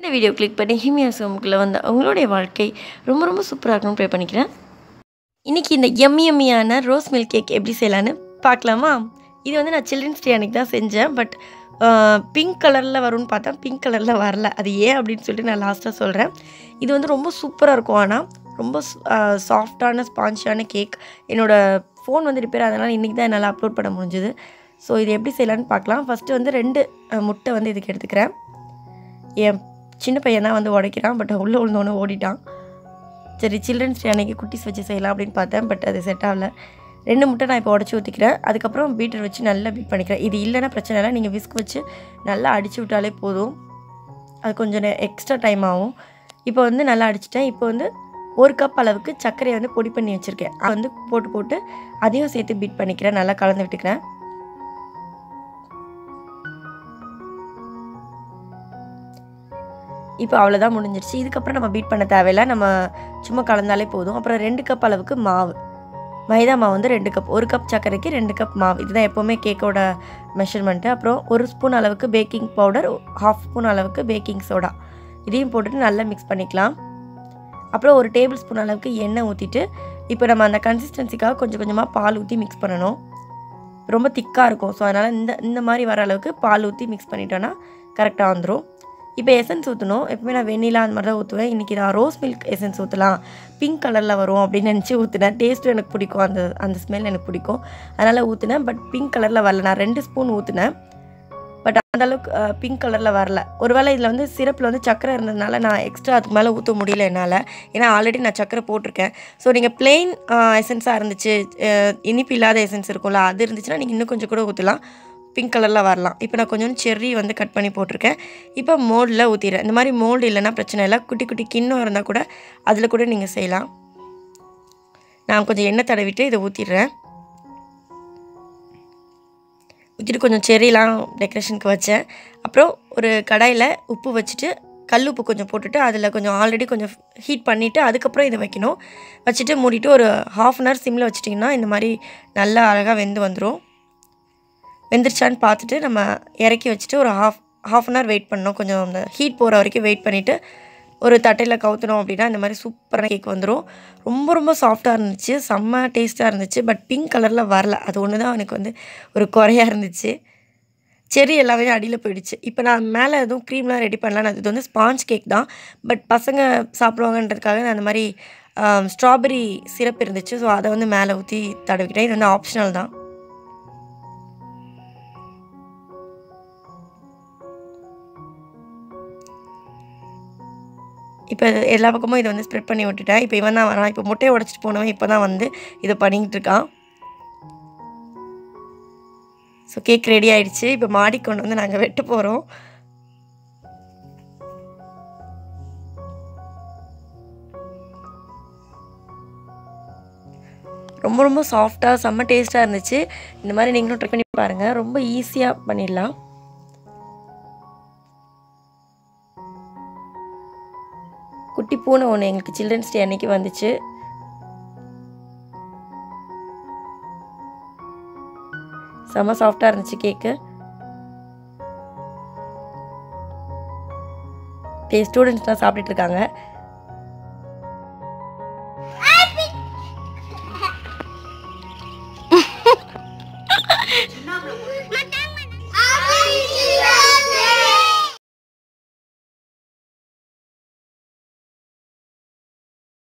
இந்த video click பண்ணி ஹிமியா சோமுக்குள்ளே வந்த அவங்களுடைய வாழ்க்கை ரொம்ப ரொம்ப சூப்பராக இருக்கணும்னு ப்ரே பண்ணிக்கிறேன். இன்றைக்கி இந்த எம்மி எம்மியான ரோஸ் மில்க் கேக் எப்படி செய்யலான்னு பார்க்கலாமா? இது வந்து நான் சில்ட்ரன்ஸ் டே அன்றைக்கி தான் செஞ்சேன் பட் பிங்க் கலரில் வரும்னு பார்த்தா பிங்க் கலரில் வரல. அது ஏன் அப்படின்னு சொல்லிட்டு நான் லாஸ்ட்டாக சொல்கிறேன் இது வந்து ரொம்ப சூப்பராக இருக்கும் ஆனால் ரொம்ப சாஃப்டான ஸ்பான்ஷான கேக் என்னோடய ஃபோன் வந்து ரிப்பேர் அதனால் இன்றைக்கி தான் என்னால் அப்லோட் பண்ண முடிஞ்சுது. ஸோ இது எப்படி செய்யலான்னு பார்க்கலாம். ஃபஸ்ட்டு வந்து ரெண்டு முட்டை வந்து இதுக்கு எடுத்துக்கிறேன். என் சின்ன பையன் தான் வந்து உடைக்கிறான் பட் உள்ளே விழுந்தோன்னு ஓடிட்டான். சரி சில்ட்ரன்ஸ் டே அன்னைக்கு குட்டிஸ் வச்சு செய்யலாம் அப்படின்னு பார்த்தேன் பட் அது செட் ஆகல. ரெண்டு முட்டை நான் இப்போ உடச்சி ஊற்றிக்கிறேன் அதுக்கப்புறம் பீட்டர் வச்சு நல்லா பீட் பண்ணிக்கிறேன். இது இல்லைன்னா பிரச்சனை இல்லை நீங்கள் விஸ்க் வச்சு நல்லா அடித்து விட்டாலே போதும். அது கொஞ்சம் எக்ஸ்ட்ரா டைம் ஆகும். இப்போ வந்து நல்லா அடிச்சிட்டேன். இப்போ வந்து ஒரு கப் அளவுக்கு சர்க்கரையை வந்து பொடி பண்ணி வச்சுருக்கேன். வந்து போட்டு போட்டு அதையும் சேர்த்து பீட் பண்ணிக்கிறேன். நல்லா கலந்து விட்டுக்கிறேன். இப்போ அவ்வளோதான் முடிஞ்சிருச்சு. இதுக்கப்புறம் நம்ம பீட் பண்ண தேவையில்ல. நம்ம சும்மா கலந்தாலே போதும். அப்புறம் ரெண்டு கப் அளவுக்கு மாவு. மைதா மாவு வந்து ரெண்டு கப் ஒரு கப் சர்க்கரைக்கு ரெண்டு கப் மாவு. இதுதான் எப்போவுமே கேக்கோட மெஷர்மெண்ட்டு அப்புறம் ஒரு ஸ்பூன் அளவுக்கு பேக்கிங் பவுடர் ஹாஃப் ஸ்பூன் அளவுக்கு பேக்கிங் சோடா இதையும் போட்டுட்டு நல்லா மிக்ஸ் பண்ணிக்கலாம். அப்புறம் ஒரு டேபிள் ஸ்பூன் அளவுக்கு எண்ணெய் ஊற்றிட்டு இப்போ நம்ம அந்த கன்சிஸ்டன்சிக்காக கொஞ்சம் கொஞ்சமாக பால் ஊற்றி மிக்ஸ் பண்ணணும். ரொம்ப திக்காக இருக்கும். ஸோ அதனால் இந்த இந்த மாதிரி வர அளவுக்கு பால் ஊற்றி மிக்ஸ் பண்ணிட்டோன்னா கரெக்டாக வந்துடும் இப்போ எசன்ஸ் ஊற்றணும் எப்பவுமே நான் வெண்ணிலா அந்த மாதிரி தான் ஊற்றுவேன் இன்றைக்கி நான் ரோஸ் மில்க் எசன்ஸ் ஊற்றலாம் பிங்க் கலரில் வரும் அப்படின்னு நினச்சி ஊற்றினேன் டேஸ்ட்டும் எனக்கு பிடிக்கும். அந்த அந்த ஸ்மெல் எனக்கு பிடிக்கும். அதனால் ஊற்றினேன் பட் பிங்க் கலரில் வரல. நான் ரெண்டு ஸ்பூன் ஊற்றினேன் பட் அந்த அளவுக்கு பிங்க் கலரில் வரல. ஒருவேளை இதில் வந்து சிரப்பில் வந்து சக்கரை இருந்ததுனால நான் எக்ஸ்ட்ரா அதுக்கு மேலே ஊற்ற முடியல என்னால். ஏன்னா ஆல்ரெடி நான் சக்கரை போட்டிருக்கேன். ஸோ நீங்கள் பிளெயின் எசன்ஸாக இருந்துச்சு. இனிப்பு இல்லாத எசன்ஸ் இருக்கும்ல அது இருந்துச்சுன்னா நீங்கள் இன்னும் கொஞ்சம் கூட ஊற்றலாம் பிங்க் கலரில் வரலாம். இப்போ நான் கொஞ்சம் செர்ரி வந்து கட் பண்ணி போட்டிருக்கேன். இப்போ மோல்டில் ஊற்றிடுறேன் இந்த மாதிரி மோல்டு இல்லைன்னா பிரச்சனை இல்லை. குட்டி குட்டி கிண்ணம் இருந்தால் கூட அதில் கூட நீங்கள் செய்யலாம். நான் கொஞ்சம் எண்ணெய் தடவிட்டு இதை ஊற்றிடுறேன் ஊற்றிட்டு கொஞ்சம் செர்ரிலாம் டெக்கரேஷனுக்கு வச்சேன். அப்புறம் ஒரு கடாயில் உப்பு வச்சுட்டு கல் உப்பு கொஞ்சம் போட்டுட்டு அதில் கொஞ்சம் ஆல்ரெடி கொஞ்சம் ஹீட் பண்ணிவிட்டு அதுக்கப்புறம் இதை வைக்கணும். வச்சுட்டு மூடிட்டு ஒரு ஹாஃப் அன் ஹவர் சிம்மில் வச்சிட்டிங்கன்னா இந்த மாதிரி நல்லா அழகாக வெந்து வந்துடும் வெந்துருச்சான்னு பார்த்துட்டு நம்ம இறக்கி வச்சுட்டு ஒரு half half an hour wait பண்ணோம் கொஞ்சம் அந்த ஹீட் போகிற வரைக்கும் வெயிட் பண்ணிவிட்டு ஒரு தட்டையில் கவுத்தணும் அப்படின்னா இந்த மாதிரி சூப்பரான கேக் வந்துடும் ரொம்ப ரொம்ப சாஃப்டாக இருந்துச்சு. செம்ம டேஸ்ட்டாக இருந்துச்சு. பட் பிங்க் கலரில் வரல. அது ஒன்று தான் எனக்கு வந்து ஒரு குறையாக இருந்துச்சு. செரி எல்லாமே அடியில் போயிடுச்சு. இப்போ நான் மேலே எதுவும் க்ரீம்லாம் ரெடி பண்ணலான்னு இது வந்து ஸ்பாஞ்ச் கேக் தான். பட் பசங்க சாப்பிடுவாங்கன்றதுக்காக நான் அந்த மாதிரி ஸ்ட்ராபெரி சிரப் இருந்துச்சு. ஸோ அதை வந்து மேலே ஊற்றி தடவிக்கிட்டேன். இது வந்து ஆப்ஷனல் தான். இப்போ எல்லா பக்கமும் இதை வந்து ஸ்ப்ரெட் பண்ணி விட்டுட்டேன். இப்போ இவன் தான் வரான். இப்போ முட்டையை உடச்சிட்டு போனவன் இப்போ தான் வந்து இதை பண்ணிக்கிட்டு இருக்கான். ஸோ கேக் ரெடி ஆயிடுச்சு. இப்போ மாடி கொண்டு வந்து நாங்கள் வெட்ட போகிறோம் ரொம்ப ரொம்ப சாஃப்டாக செம்ம டேஸ்ட்டாக இருந்துச்சு. இந்த மாதிரி நீங்களும் ட்ரை பண்ணி பாருங்கள் ரொம்ப ஈஸியாக பண்ணிடலாம். குட்டி பூனை ஒன்று எங்களுக்கு சில்ட்ரன்ஸ் டே அன்னைக்கு வந்துச்சு. செம்ம சாஃப்டாக இருந்துச்சு கேக்கு ஸ்டூடெண்ட்ஸ்லாம் சாப்பிட்டுட்டு இருக்காங்க.